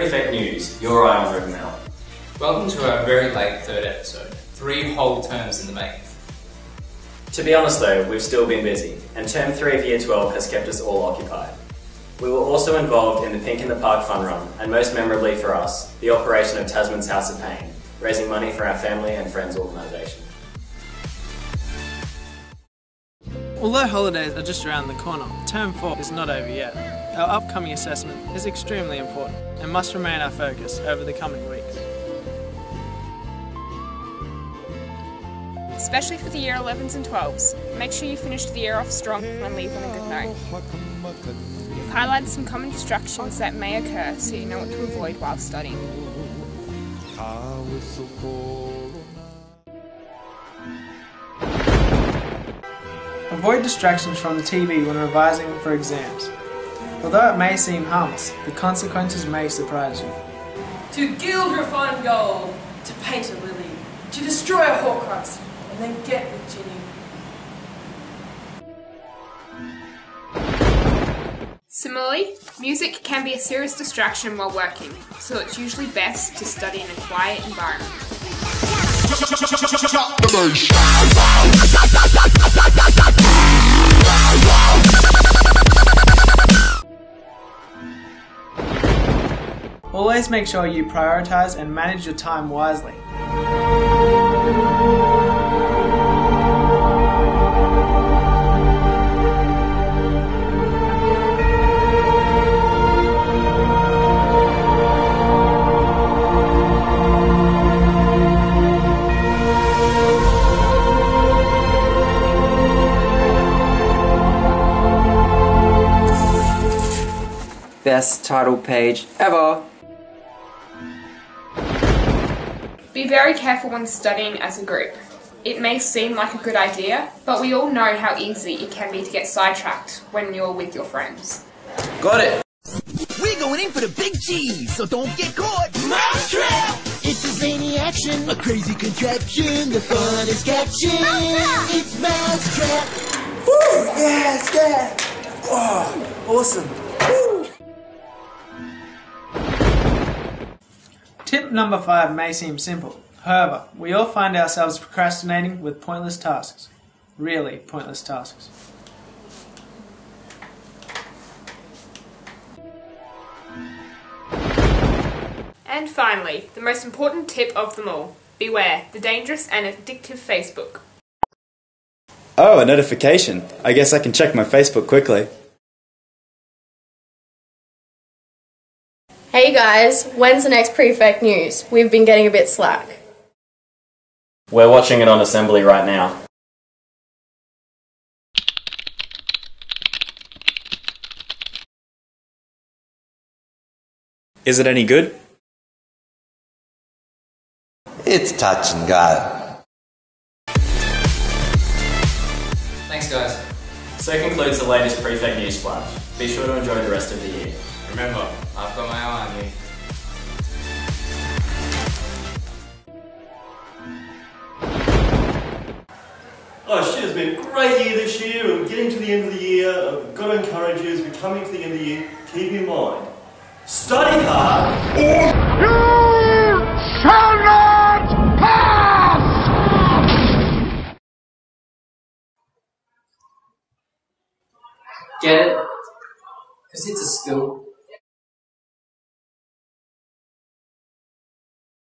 introduce Your Eye on Rivermount. Welcome to our very late third episode. Three whole terms in the making. To be honest though, we've still been busy, and term 3 of Year 12 has kept us all occupied. We were also involved in the Pink in the Park fun run, and most memorably for us, the operation of Tasman's House of Pain, raising money for our family and friends organisation. Although holidays are just around the corner, term 4 is not over yet. Our upcoming assessment is extremely important and must remain our focus over the coming weeks. Especially for the year 11s and 12s, make sure you finish the year off strong and leave on a good note. We've highlighted some common distractions that may occur so you know what to avoid while studying. Avoid distractions from the TV when revising for exams. Although it may seem harmless, the consequences may surprise you. To gild refined gold, to paint a lily, to destroy a horcrux, and then get with Ginny. Similarly, music can be a serious distraction while working, so it's usually best to study in a quiet environment. Always make sure you prioritize and manage your time wisely. Best title page ever. Be very careful when studying as a group. It may seem like a good idea, but we all know how easy it can be to get sidetracked when you're with your friends. Got it. We're going in for the big cheese, so don't get caught. Mousetrap! It's a zany action, a crazy contraption, the fun is catching. It's Mousetrap. Woo! Yes, yes! Oh, awesome. Tip number five may seem simple. However, we all find ourselves procrastinating with pointless tasks. Really pointless tasks. And finally, the most important tip of them all beware the dangerous and addictive Facebook. Oh, a notification. I guess I can check my Facebook quickly. Hey guys, when's the next prefect news? We've been getting a bit slack. We're watching it on assembly right now. Is it any good? It's touch and go. Thanks, guys. So concludes the latest Prefect News Flash. Be sure to enjoy the rest of the year. Remember, I've got my eye on you. Oh shit, it's been a great year this year We're getting to the end of the year, I've got to encourage you as we're coming to the end of the year, keep in mind, study hard Get it? Because it's a skill.